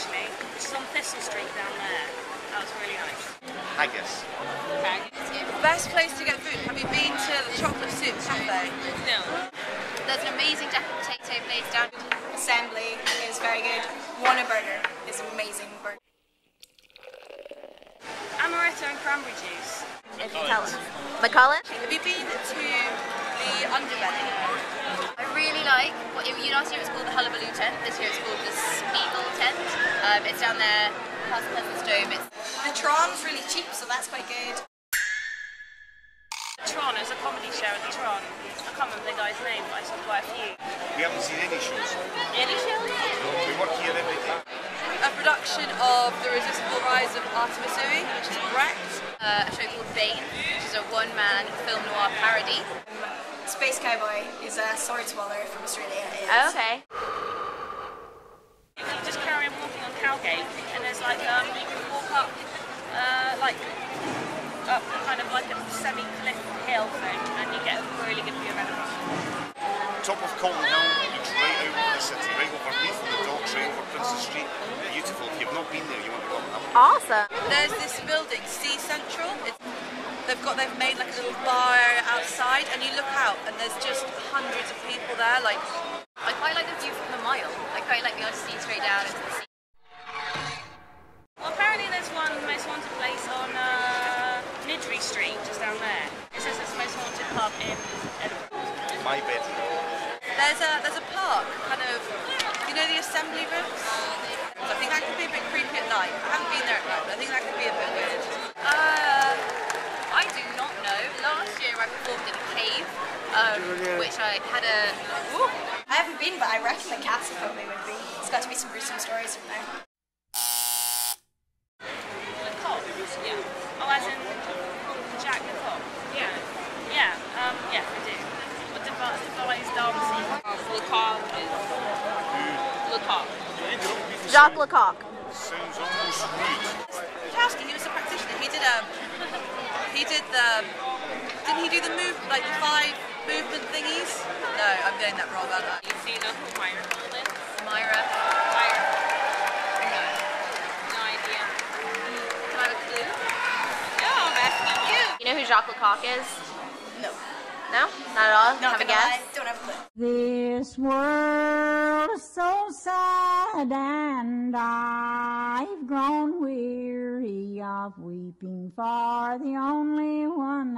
Thai restaurant actually, which is on Thistle Street down there. That was really nice. Haggis. Best place to get food. Have you been to the Chocolate Soup Cafe? No. There's an amazing jacket potato place down. Assembly is very good. Wannaburger is amazing burger. Amaretto and cranberry juice. If you. McCullen? Have you been to the Underbelly? I really like, what last year it was called the Hullabaloo tent, this year it's called the Spiegel tent. Um, it's down there, past the Pleasance Dome. It's The Tron's really cheap, so that's quite good. Tron, it was a comedy show at the Tron. I can't remember the guy's name, but I saw quite a few. We haven't seen any shows. Any shows? We work here every day. A production of The Resistible Rise of Artemis Ui, which is Brecht. uh, a show called Bane, which is a one-man film noir parody. Space Cowboy is a sword swallower from Australia. It is. Oh, okay. You just carry on walking on Cowgate, and there's like, um, you can walk up, uh, like, up kind of like a semi-cliff hill thing, and you get a really good view of everything. Top of Calton Hill looks right out over the city, right over overneath the docks, right over Princes Street. Beautiful. If you've not been there, you want to go and have a Awesome. There's this building, C Central. It's, they've got they've made like a little bar area outside, and you look out, and there's just hundreds of people there. Like I quite like the view from the mile. I quite like the able to see straight down into the sea. Well, apparently there's one most wanted place on uh, Niddry Street, just down there. It says it's the most haunted pub in Edinburgh. my bedroom. there's a there's a park, kind of you know the assembly rooms. I think that could be a bit creepy at night. I haven't been there at night, but I think that could be a bit weird. Uh, I do not know. Last year I performed in a cave, um, which I had a. Ooh, I haven't been, but I reckon the castle probably would be. It's got to be some gruesome stories from there. The cop? Yeah. Oh, as in Jack the cop? Yeah. Yeah, um, yeah, I do. What devi- devised dancing? Le Coq is... Le Coq. Jacques Lecoq. Sounds almost rude. Kowski, he was a practitioner. He did um he did the didn't he do the move like the five movement thingies? No, I'm getting that wrong, aren't I? Do you know who Meyerhold is? Myra. Myra. No. No idea. Can I have a clue? No, I'm asking you. You know who Jacques Lecoq is? No. No? Not at all? Not have a gonna lie, guess? don't have a clue. This world is so sad and I've grown weary of weeping for the only one